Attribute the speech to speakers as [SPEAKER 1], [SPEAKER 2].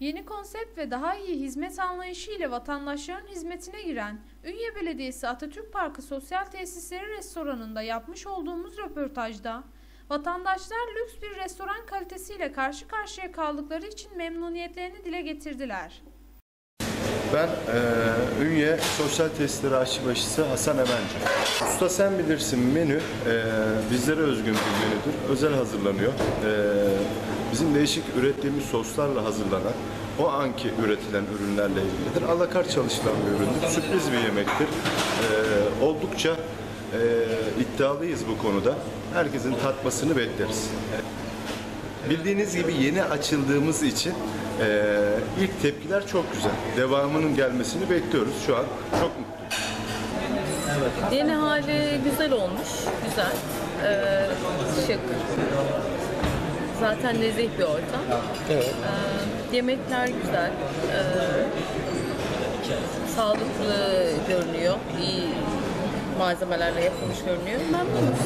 [SPEAKER 1] Yeni konsept ve daha iyi hizmet anlayışı ile vatandaşların hizmetine giren Ünye Belediyesi Atatürk Parkı Sosyal Tesisleri Restoranı'nda yapmış olduğumuz röportajda vatandaşlar lüks bir restoran kalitesiyle karşı karşıya kaldıkları için memnuniyetlerini dile getirdiler.
[SPEAKER 2] Ben eee Ünye Sosyal Tesisleri Aşçıbaşısı Hasan Emenci. Usta sen bilirsin menü eee, bizlere özgün bir menüdür. Özel hazırlanıyor. Eee, bizim değişik ürettiğimiz soslarla hazırlanan o anki üretilen ürünlerle ilgilidir. Alakart çalışılan bir üründür. Sürpriz bir yemektir. Eee, oldukça eee, iddialıyız bu konuda. Herkesin tatmasını bekleriz. Bildiğiniz gibi yeni açıldığımız için eee, ilk tepkiler çok güzel. Devamının gelmesini bekliyoruz. Şu an çok mutluyuz.
[SPEAKER 3] Yeni hali güzel olmuş, güzel, ee, şık. Zaten nezih bir ortam. Ee, yemekler güzel, ee, sağlıklı görünüyor, iyi malzemelerle yapılmış görünüyor. Memnunuz.